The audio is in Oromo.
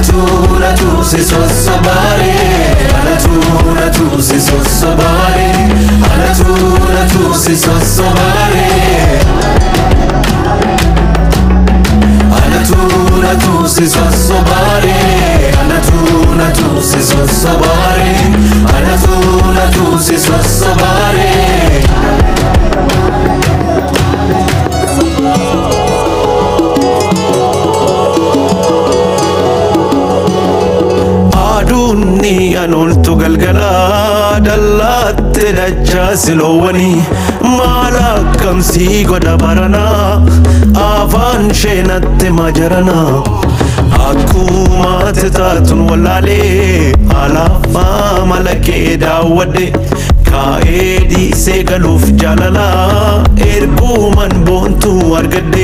natura tu si sossobare alla natura tu si sossobare alla natura tu si sossobare alla natura tu si sossobare alla natura tu si sossobare alla natura tu si sossobare anoltu galgalaa dallaatti dachaa siloowwanii maal akkamsii godha baranaa afaan sheenatti majaranaa akkuma taatun wallaalee alaafaa malakee daawwadhe kaa'ee dhiisee galuuf jaalalaa erguuman boontuu argadhe